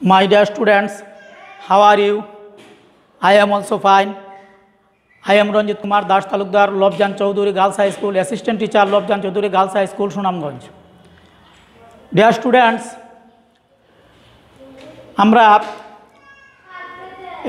My dear students, how are you? I am also fine. I am Ranjit Kumar Das Talukdar, Lobjan Chaudhuri Girls High School, Assistant Teacher, Lobjan Chaudhuri Girls High School, Sunamganj. Dear students, আমরা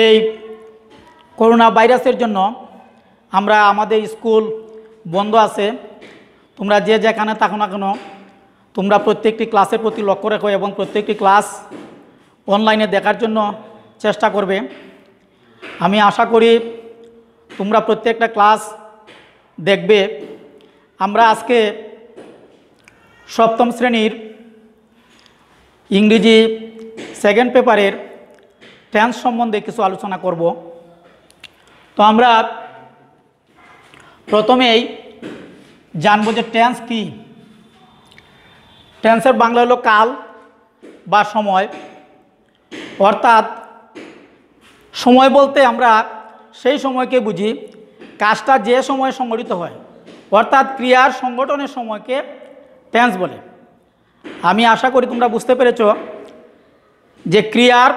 এই corona ভাইরাসের জন্য আমরা আমাদের school বন্ধ আছে তোমরা যে যেখানে থাকো না কেন তোমরা প্রত্যেকটি ক্লাসের প্রতি লক্ষ্য রেখো এবং প্রত্যেকটি ক্লাস অনলাইনে দেখার জন্য চেষ্টা করবে। আমি আশা করি তোমরা প্রত্যেকটা ক্লাস দেখবে। আমরা আজকে সপ্তম শ্রেণির ইংরেজি সেকেন্ড পেপারের টেন্স সম্বন্ধে কিছু আলোচনা করব। তো আমরা প্রথমেই জানব যে টেন্স কি। টেন্সের বাংলা হলো কাল বা সময়। অর্থাৎ সময় বলতে আমরা সেই সময়কে বুঝি, কাজটা যে সময় সংগঠিত হয়। অর্থাৎ ক্রিয়ার সংগঠনের সময়কে টেন্স বলে। আমি আশা করি তোমরা বুঝতে পেরেছ যে ক্রিয়ার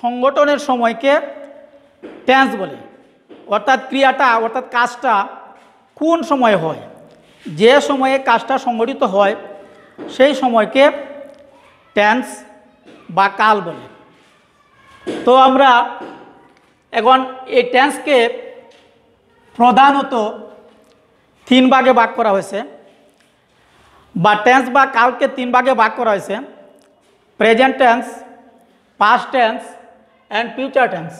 সংগঠনের সময়কে টেন্স বলে। অর্থাৎ ক্রিয়াটা, অর্থাৎ কাজটা কোন সময়ে হয়? যে সময়ে কাজটা সংগঠিত হয়, সেই সময়কে টেন্স বা কাল বলে। তো আমরা এখন এই টেন্সকে প্রধানত তিন ভাগে ভাগ করা হয়েছে। বা টেন্স বা কালকে তিন ভাগে ভাগ করা হয়েছে। Present tense past tense and future tense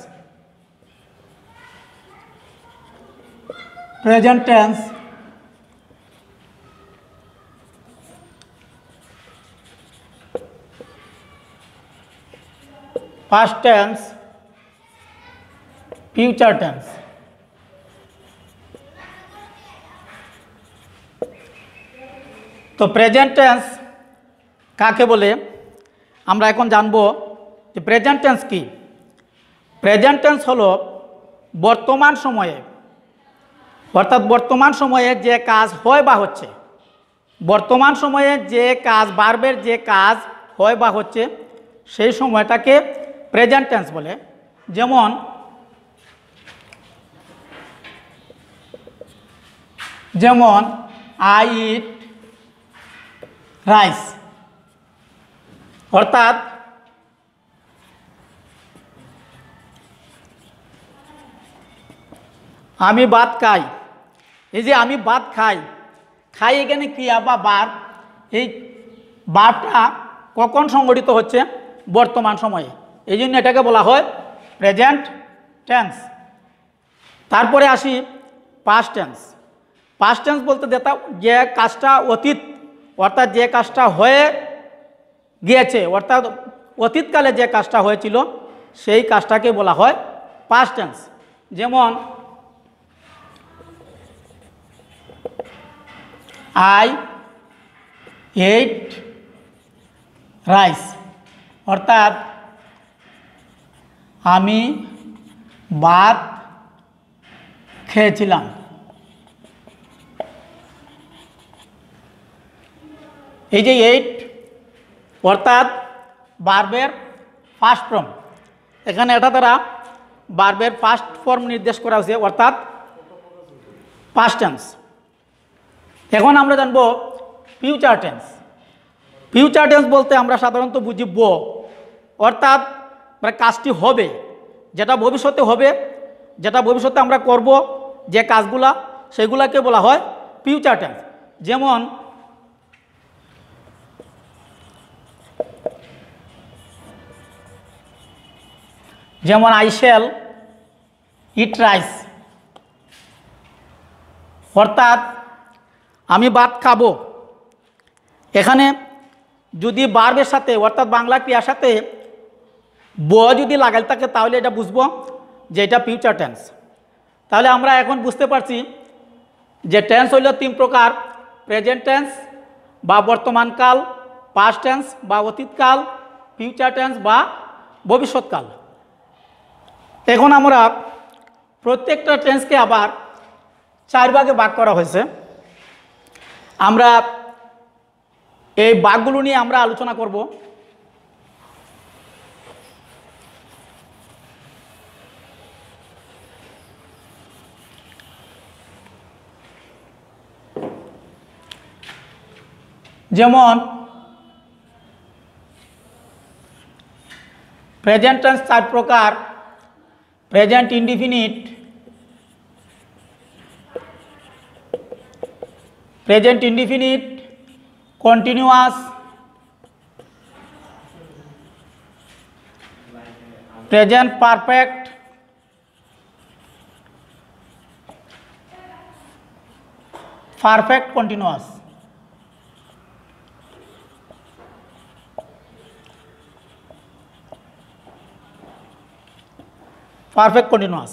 present tense past tense, future tense. তো প্রেজেন্ট টেন্স কাকে বলে? আমরা এখন জানব যে প্রেজেন্ট টেন্স কি? প্রেজেন্ট টেন্স হলো বর্তমান সময়ে, অর্থাৎ বর্তমান সময়ে যে কাজ হয় বা হচ্ছে। বর্তমান সময়ে যে কাজ বারবের যে কাজ হয় বা হচ্ছে, সেই সময়টাকে প্রেজেন্ট টেন্স বলে, যেমন যেমন আই ইট রাইস অর্থাৎ, আমি ভাত খাই। এই যে আমি ভাত খাই খাই এখানে ক্রিয়া বা বার এই বারটা কখন সংগঠিত হচ্ছে? বর্তমান সময়ে। এই জন্য এটাকে বলা হয় প্রেজেন্ট টেন্স তারপরে আসি পাস্ট টেন্স পাস্ট টেন্স বলতে যেটা যে কাজটা অতীত, অর্থাৎ যে কাজটা হয়ে গিয়েছে, অর্থাৎ অতীতকালে যে কাজটা হয়েছিল, সেই কাজটাকে বলা হয় পাস্ট টেন্স যেমন আই এইট রাইস অর্থাৎ আমি ভাত খেয়েছিলাম। এই যে এইট অর্থাৎ বার্বের ফার্স্ট ফর্ম এখানে এটা দ্বারা বার্বের ফার্স্ট ফর্ম নির্দেশ করা হয়েছে, অর্থাৎ পাস্ট টেন্স এখন আমরা জানব ফিউচার টেন্স ফিউচার টেন্স বলতে আমরা সাধারণত বুঝি অর্থাৎ মানে কাজটি হবে, যেটা ভবিষ্যতে হবে, যেটা ভবিষ্যতে আমরা করব, যে কাজগুলা, সেগুলাকে বলা হয় ফিউচার টেন্স যেমন যেমন আই ইট রাইস অর্থাৎ, আমি ভাত খাব। এখানে যদি বার্বের সাথে, অর্থাৎ বাংলা ক্রিয়ার সাথে ব যদি লাগাল থাকে তাহলে এটা বুঝব যে এটা ফিউচার টেন্স তাহলে আমরা এখন বুঝতে পারছি যে টেন্স হইল তিন প্রকার প্রেজেন্ট টেন্স বা বর্তমানকাল পাস্ট টেন্স বা অতীতকাল ফিউচার টেন্স বা ভবিষ্যৎকাল এখন আমরা প্রত্যেকটা টেন্সকে আবার চার ভাগে ভাগ করা হয়েছে। আমরা এই বাঘগুলো নিয়ে আমরা আলোচনা করব। যেমন প্রেজেন্ট টেন্স চার প্রকার present indefinite present indefinite continuous present perfect perfect continuous perfect continuous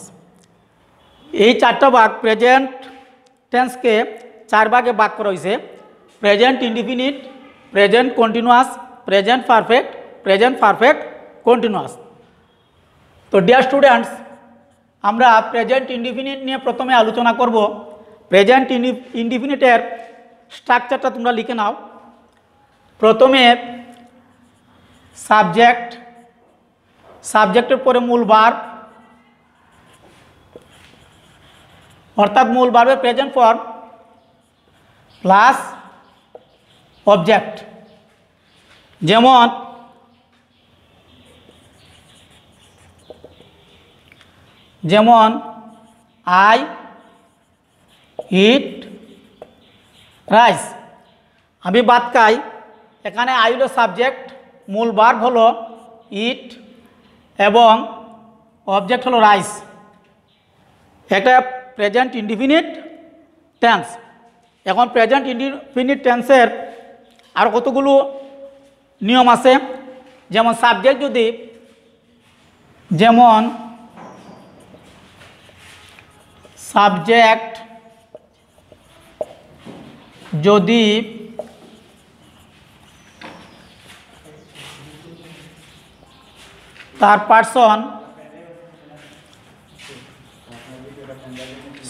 এই চারটা ভাগ প্রেজেন্ট টেন্সকে চার ভাগে ভাগ করা হয়েছে। Present indefinite present continuous present perfect present perfect continuous তো ডিয়ার স্টুডেন্টস আমরা প্রেজেন্ট ইনডিফিনিট নিয়ে প্রথমে আলোচনা করব। প্রেজেন্ট ইনডিফিনিটের স্ট্রাকচারটা তোমরা লিখে নাও। প্রথমে সাবজেক্ট সাবজেক্টের পরে মূল বার অর্থাৎ মূল বার্বের প্রেজেন্ট ফর্ম প্লাস অবজেক্ট যেমন যেমন আই ইট রাইস আমি বাদ খাই। এখানে আই হলো সাবজেক্ট মূল বার্ব হলো ইট এবং অবজেক্ট হলো রাইস একটা প্রেজেন্ট ইনডিফিনিট টেন্স এখন প্রেজেন্ট ইনডিফিনিট টেন্সের আর কতগুলো নিয়ম আছে? যেমন সাবজেক্ট যদি, যেমন সাবজেক্ট যদি তার পার্সন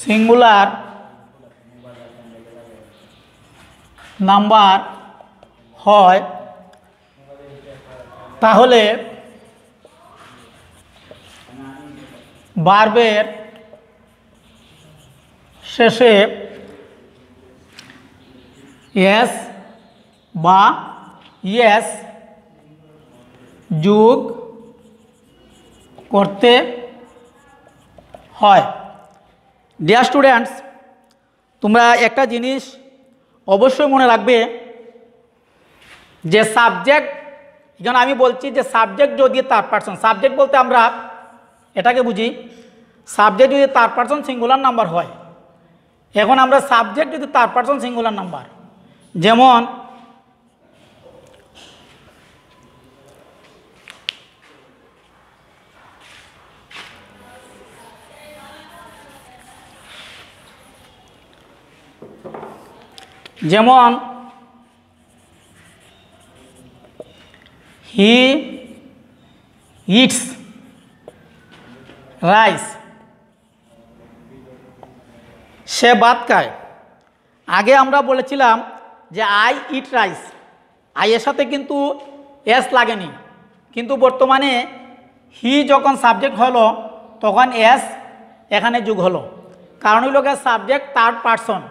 সিঙ্গুলার নাম্বার হয় তাহলে বার্বের শেষে এস বা ইয়েস যোগ করতে হয়। ডিয়ার স্টুডেন্টস তোমরা একটা জিনিস অবশ্যই মনে রাখবে যে সাবজেক্ট এখানে আমি বলছি যে সাবজেক্ট যদি তার পার্সন সাবজেক্ট বলতে আমরা এটাকে বুঝি সাবজেক্ট যদি তার পার্সন সিঙ্গুলার নাম্বার হয়, এখন আমরা সাবজেক্ট যদি তার পার্সন সিঙ্গুলার নাম্বার যেমন যেমন, হি ইটস রাইস। সে ভাত খায়। আগে আমরা বলেছিলাম যে আই ইট রাইস। আই এর সাথে কিন্তু এস লাগেনি। কিন্তু বর্তমানে হি যখন সাবজেক্ট হলো, তখন এস এখানে যুগ হলো। কারণ হইল subject third person.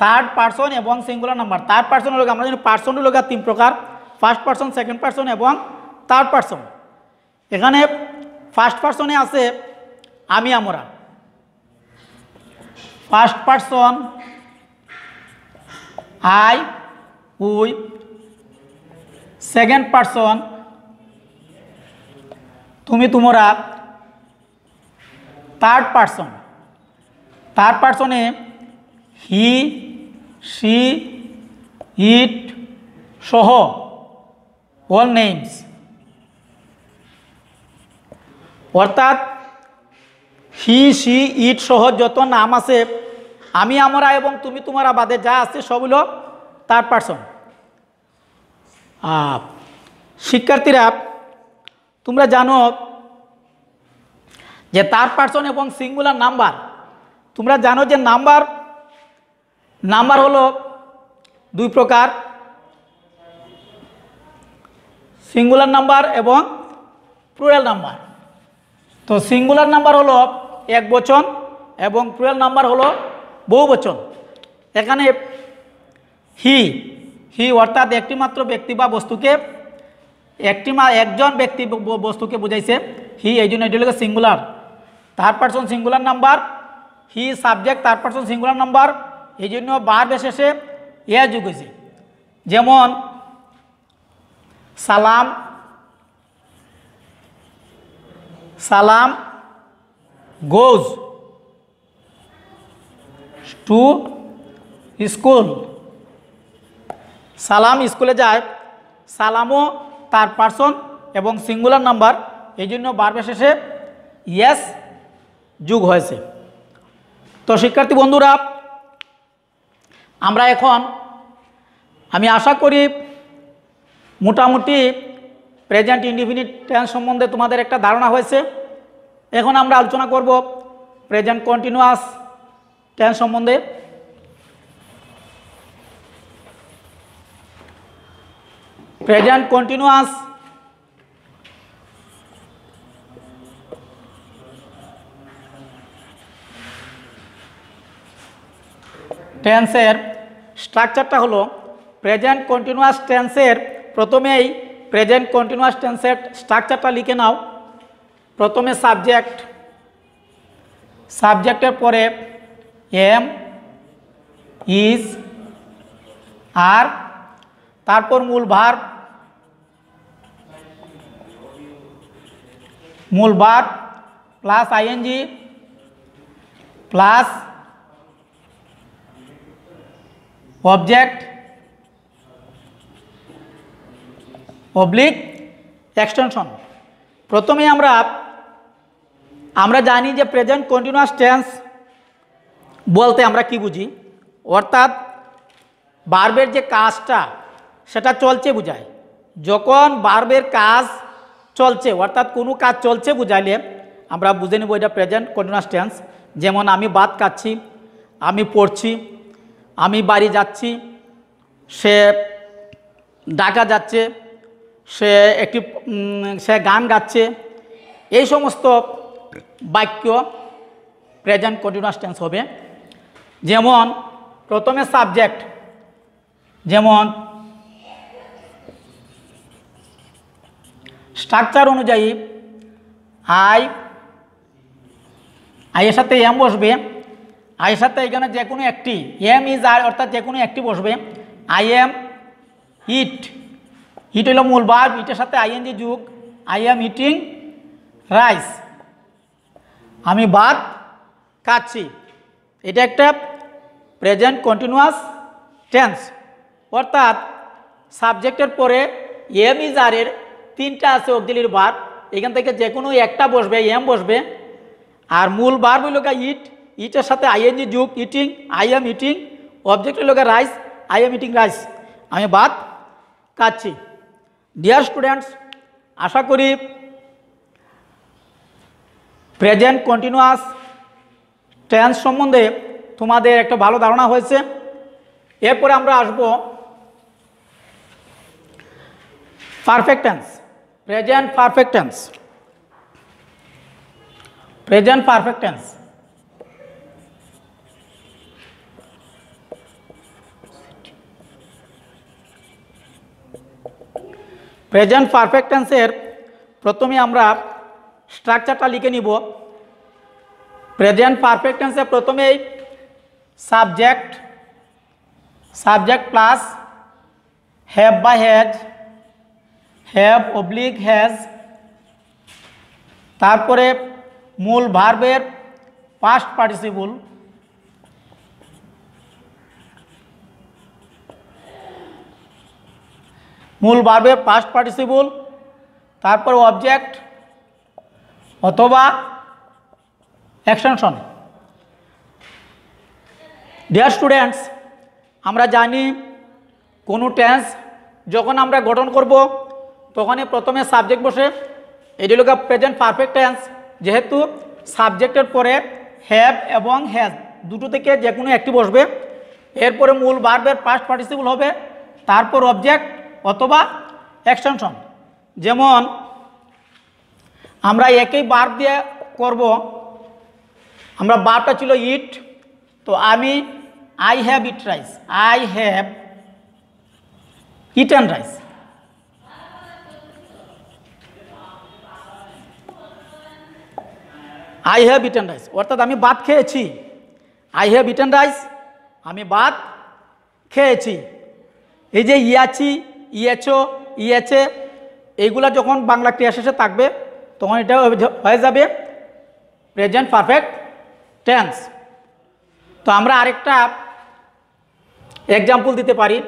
Third person এবং সিঙ্গুলার নাম্বার থার্ড পার্সন হলো আমরা জানি পার্সন হলো তিন প্রকার। ফার্স্ট পার্সন সেকেন্ড পার্সন এবং থার্ড পার্সন এখানে ফার্স্ট পার্সনে আছে আমি, আমরা। First person I we second person তুমি, তোমরা। থার্ড পার্সন থার্ড পার্সনে হি সি, ইট সহ অল নেমস অর্থাৎ হি, সি, ইট সহ যত নাম আছে, আমি, আমরা এবং তুমি, তোমারা বাদে যা আছে সব হলো তার পার্সন শিক্ষার্থীরা, তোমরা জানো যে তার পার্সন এবং সিঙ্গুলার নাম্বার তোমরা জানো যে নাম্বার নাম্বার হলো দুই প্রকার, সিঙ্গুলার নাম্বার এবং প্লুরাল নাম্বার। তো সিঙ্গুলার নাম্বার হলো এক বচন এবং প্লুরাল নাম্বার হলো বহু বচন। এখানে হি হি অর্থাৎ একটি মাত্র ব্যক্তি বা বস্তুকে, একটি মা, একজন ব্যক্তি বস্তুকে বুঝাইছে। হি, এই জন্য এটি singular. Third person singular number, he subject third person singular number এই জন্য বার শেষে এ যুগ হয়েছে। যেমন, সালাম সালাম, গোজ, টু, স্কুল। সালাম স্কুলে যায়, সালামও তার পার্সন এবং সিঙ্গুলার নাম্বার এই জন্য বারবার শেষে ইয়েস যুগ হয়েছে। তো শিক্ষার্থী বন্ধুরা আমরা এখন, আমি আশা করি মোটামুটি প্রেজেন্ট ইনডিফিনিট টেন্স সম্বন্ধে তোমাদের একটা ধারণা হয়েছে। এখন আমরা আলোচনা করব প্রেজেন্ট কন্টিনিউয়াস টেন্স সম্বন্ধে। প্রেজেন্ট কন্টিনিউয়াস টেন্সের স্ট্রাকচারটা হলো প্রেজেন্ট কন্টিনিউয়াস টেন্সের প্রথমেই প্রেজেন্ট কন্টিনিউয়াস টেন্সের স্ট্রাকচারটা লিখে নাও। প্রথমে সাবজেক্ট সাবজেক্টের পরে এম ইজ আর তারপর মূল ভার মূল ভার plus ING plus object oblique extension প্রথমে আমরা আমরা জানি যে প্রেজেন্ট কন্টিনিউয়াস টেন্স বলতে আমরা কি বুঝি? অর্থাৎ বার্বের যে কাজটা, সেটা চলছে বুঝায়। যখন বার্বের কাজ চলছে, অর্থাৎ কোনো কাজ চলছে বুঝাইলে, আমরা বুঝে নেব এটা প্রেজেন্ট কন্টিনিউয়াস টেন্স যেমন আমি ভাত খাচ্ছি, আমি পড়ছি আমি বাড়ি যাচ্ছি, সে ডাকা যাচ্ছে, সে একটি সে গান গাচ্ছে। এই সমস্ত বাক্য প্রেজেন্ট কন্টিনিউয়াস টেন্স হবে। যেমন, প্রথমে সাবজেক্ট যেমন স্ট্রাকচার অনুযায়ী আই আইয়ের সাথে এম বসবে। আইয়ের সাথে এখানে যে কোনো একটি, এম ইজ আর অর্থাৎ যে কোনো একটি বসবে। আই এম ইট। ইট হলো মূল ভার্ব, ইটের সাথে আইএনজি যুগ। I am eating rice. আমি ভাত খাচ্ছি। এটা একটা প্রেজেন্ট কন্টিনিউয়াস টেন্স। অর্থাৎ সাবজেক্টের পরে এম ইজ আর এর তিনটা আছে অবদিলির বার এখান থেকে যে কোনো একটা বসবে, এম বসবে। আর মূল বার হইল ইট। ইটের সাথে আইএনজি যুগ eating I am eating object হইল গা rice I am eating rice আমি ভাত খাচ্ছি। ডিয়ার স্টুডেন্টস আশা করি প্রেজেন্ট কন্টিনিউয়াস টেন্স সম্বন্ধে তোমাদের একটা ভালো ধারণা হয়েছে। এরপরে আমরা আসব perfect tense present perfect present perfect tense present perfect টেন্সের প্রথমে আমরা স্ট্রাকচারটা লিখে নিব। প্রেজেন্ট পারফেক্ট টেন্সে প্রথমেই সাবজেক্ট সাবজেক্ট প্লাস হ্যাভ বা হ্যাজ হ্যাভ অবলিক হ্যাজ তারপরে মূল ভার্বের পাস্ট পার্টিসিপল মূল ভার্বের পাস্ট পার্টিসিপল তারপর অবজেক্ট অথবা এক্সটেনশন ডিয়ার স্টুডেন্টস আমরা জানি কোনো টেন্স যখন আমরা গঠন করব, তখনই প্রথমে সাবজেক্ট বসে। এটি হলো প্রেজেন্ট পারফেক্ট টেন্স যেহেতু সাবজেক্টের পরে হ্যাভ এবং হ্যাজ দুটো থেকে যে কোনো একটি বসবে। এরপরে মূল বার্বের পাস্ট পার্টিসিপল হবে, তারপর অবজেক্ট অথবা এক্সটেনশন যেমন, আমরা একই বার্ব দিয়ে করব। আমরা বারটা ছিল ইট তো আমি I have eat rice I have eaten rice I have eaten rice অর্থাৎ আমি ভাত খেয়েছি। আই হ্যাভ ইটেন রাইস আমি ভাত খেয়েছি। এই যে ইয়াছি ইয়েছো ইয়েছে এইগুলা যখন বাংলা ক্রিয়া শেষে থাকবে, তখন এটা হয়ে যাবে প্রেজেন্ট পারফেক্ট টেন্স তো আমরা আরেকটা এক্সাম্পল দিতে পারি।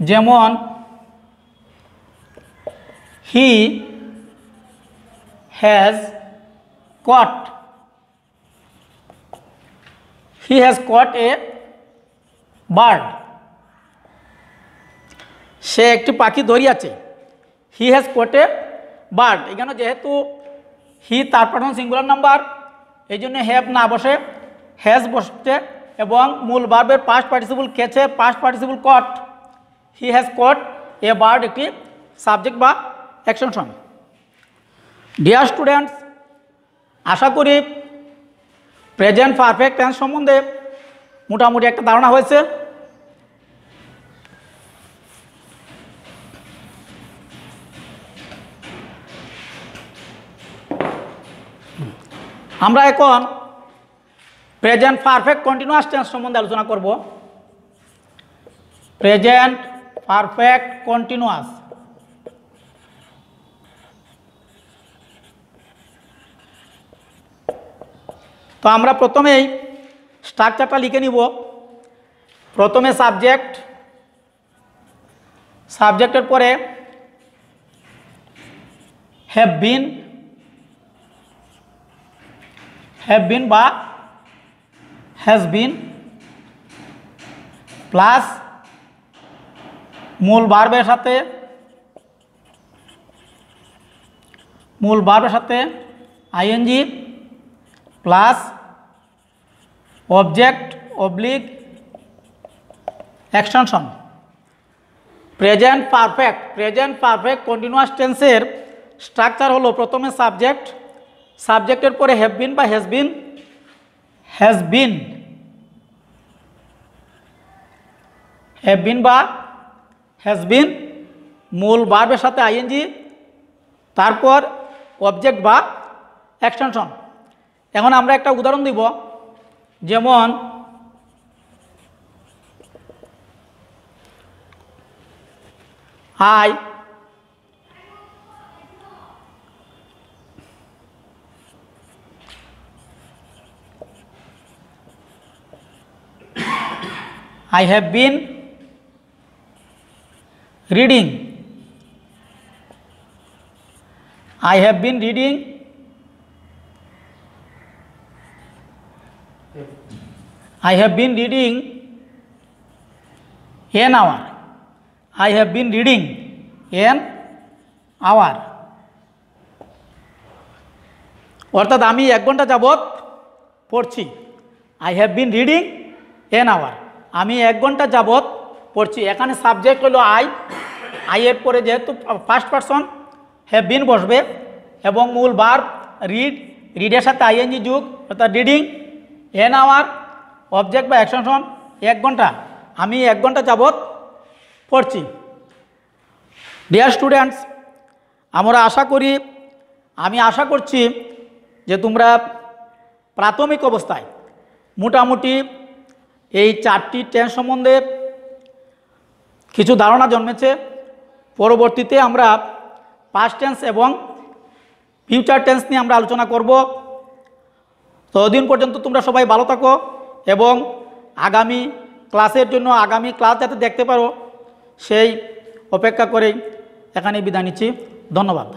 যেমন he has caught he has caught a bird সে একটি পাখি ধরিয়াছে। হি হ্যাজ কট এ বার্ড এখানে যেহেতু হি তার পাঠানো সিঙ্গুলার নাম্বার এই জন্য হ্যাভ না বসে হ্যাজ বসছে এবং মূল বার্বের past participle খেছে past participle caught he has caught a bird একটি সাবজেক্ট বা অ্যাকশন ডিয়ার স্টুডেন্টস আশা করি প্রেজেন্ট পারফেক্ট টেন্স সম্বন্ধে মোটামুটি একটা ধারণা হয়েছে। আমরা এখন প্রেজেন্ট পারফেক্ট কন্টিনিউয়াস টেন্স সম্বন্ধে আলোচনা করব। প্রেজেন্ট পারফেক্ট কন্টিনিউয়াস তো আমরা প্রথমেই স্ট্রাকচারটা লিখে নিব। প্রথমে সাবজেক্ট সাবজেক্টের পরে হ্যাভ বিন হ্যাভ বিন বা হ্যাজ বিন প্লাস মূল বার্বের সাথে, মূল বার্বের সাথে ING plus object oblique extension present perfect present perfect continuous টেন্সের স্ট্রাকচার হলো প্রথমে সাবজেক্ট সাবজেক্টের পরে হ্যাভ বিন বা has been has been have been বা হ্যাজ বিন মূল বার্বের সাথে আইএনজি তারপর অবজেক্ট বা এক্সটেনশন এখন আমরা একটা উদাহরণ দিব, যেমন I I have been reading. I have been reading. I have been reading an hour. I have been reading an hour. অর্থাৎ আমি এক ঘণ্টা যাবৎ পড়ছি I have been reading an hour আমি এক ঘণ্টা যাবৎ পড়ছি। এখানে সাবজেক্ট হলো আই আই এর পরে যেহেতু ফার্স্ট পারসন হ্যাভ বিন বসবে এবং মূল বার রিড রিডের সাথে আইএনজি যুগ, অর্থাৎ রিডিং এন আওয়ার অবজেক্ট বা অ্যাকশন এক ঘণ্টা। আমি এক ঘণ্টা যাবৎ পড়ছি। ডিয়ার স্টুডেন্টস আমরা আশা করি, আমি আশা করছি যে তোমরা প্রাথমিক অবস্থায় মোটামুটি এই চারটি টেন্স সম্বন্ধে কিছু ধারণা জন্মেছে। পরবর্তীতে আমরা পাস্ট টেন্স এবং ফিউচার টেন্স নিয়ে আমরা আলোচনা করব। ততদিন পর্যন্ত তোমরা সবাই ভালো থাকো এবং আগামী ক্লাসের জন্য আগামী ক্লাস যাতে দেখতে পারো, সেই অপেক্ষা করেই এখানে বিদায় নিচ্ছি। ধন্যবাদ।